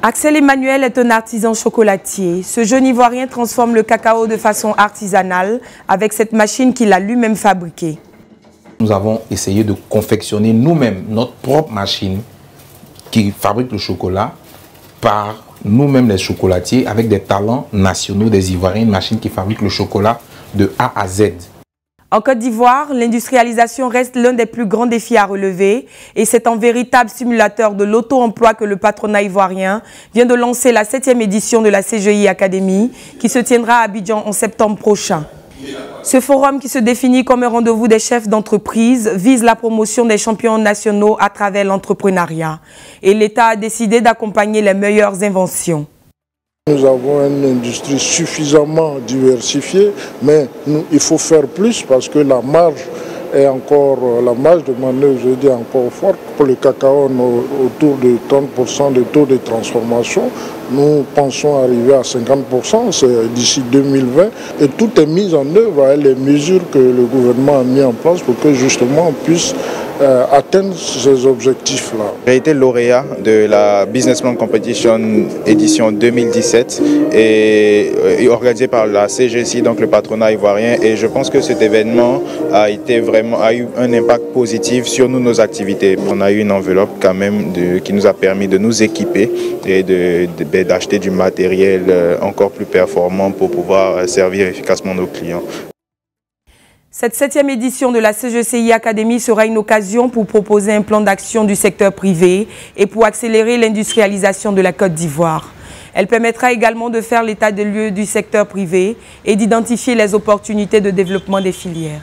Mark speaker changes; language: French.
Speaker 1: Axel Emmanuel est un artisan chocolatier. Ce jeune Ivoirien transforme le cacao de façon artisanale avec cette machine qu'il a lui-même fabriquée.
Speaker 2: Nous avons essayé de confectionner nous-mêmes notre propre machine qui fabrique le chocolat par nous-mêmes les chocolatiers avec des talents nationaux des Ivoiriens, une machine qui fabrique le chocolat de A à Z.
Speaker 1: En Côte d'Ivoire, l'industrialisation reste l'un des plus grands défis à relever et c'est un véritable simulateur de l'auto-emploi que le patronat ivoirien vient de lancer la septième édition de la CGI Academy qui se tiendra à Abidjan en septembre prochain. Ce forum qui se définit comme un rendez-vous des chefs d'entreprise vise la promotion des champions nationaux à travers l'entrepreneuriat et l'État a décidé d'accompagner les meilleures inventions.
Speaker 3: Nous avons une industrie suffisamment diversifiée, mais il faut faire plus parce que la marge est encore, la marge de manœuvre, je dis, encore forte. Pour le cacao, autour de 30% de taux de transformation. Nous pensons arriver à 50% c'est d'ici 2020. Et tout est mis en œuvre avec les mesures que le gouvernement a mis en place pour que justement on puisse euh, atteindre ces objectifs-là.
Speaker 4: J'ai été lauréat de la Businessman Competition édition 2017 et, euh, organisé par la CGC, donc le patronat ivoirien. Et je pense que cet événement a, été vraiment, a eu un impact positif sur nous, nos activités. On a eu une enveloppe quand même de, qui nous a permis de nous équiper et ben, d'acheter du matériel euh, encore plus performant pour pouvoir servir efficacement nos clients.
Speaker 1: Cette septième édition de la CGCI Academy sera une occasion pour proposer un plan d'action du secteur privé et pour accélérer l'industrialisation de la Côte d'Ivoire. Elle permettra également de faire l'état des lieux du secteur privé et d'identifier les opportunités de développement des filières.